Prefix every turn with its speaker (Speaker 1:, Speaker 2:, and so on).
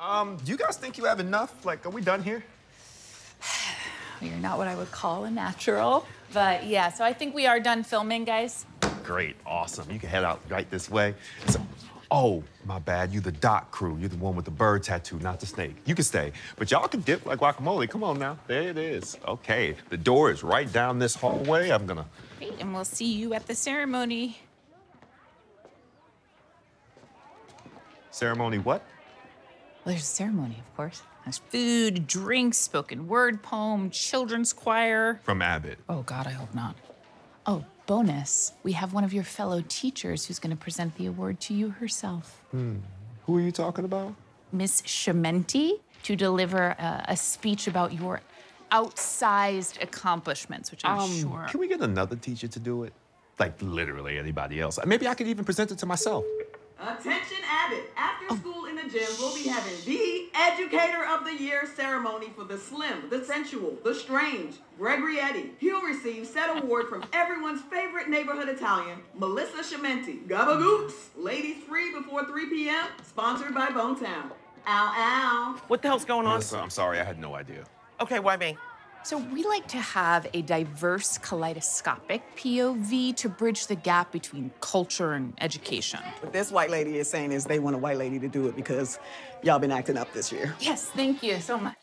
Speaker 1: Um, do you guys think you have enough? Like, are we done here?
Speaker 2: You're not what I would call a natural. But yeah, so I think we are done filming, guys.
Speaker 1: Great, awesome. You can head out right this way. So, oh, my bad. You the doc crew. You're the one with the bird tattoo, not the snake. You can stay, but y'all can dip like guacamole. Come on now. There it is. Okay, the door is right down this hallway. I'm gonna.
Speaker 2: Great, and we'll see you at the ceremony.
Speaker 1: Ceremony what?
Speaker 2: Well, there's a ceremony, of course. There's food, drinks, spoken word poem, children's choir.
Speaker 1: From Abbott.
Speaker 2: Oh, God, I hope not. Oh, bonus. We have one of your fellow teachers who's going to present the award to you herself. Hmm.
Speaker 1: Who are you talking about?
Speaker 2: Miss Schemmenti, to deliver a, a speech about your outsized accomplishments, which I'm um, sure.
Speaker 1: Can we get another teacher to do it? Like literally anybody else. Maybe I could even present it to myself.
Speaker 3: Attention Abbott. After oh, school in the gym, we'll be having the Educator of the Year ceremony for the slim, the sensual, the strange, Gregory Eddie. He'll receive said award from everyone's favorite neighborhood Italian, Melissa Schemmenti. Gabagoops. Ladies free before 3 p.m. Sponsored by Bonetown. Ow, ow.
Speaker 4: What the hell's going on?
Speaker 1: Melissa, I'm sorry, I had no idea.
Speaker 4: Okay, why me?
Speaker 2: So, we like to have a diverse, kaleidoscopic POV to bridge the gap between culture and education.
Speaker 5: What this white lady is saying is they want a white lady to do it because y'all been acting up this year.
Speaker 2: Yes, thank you so much.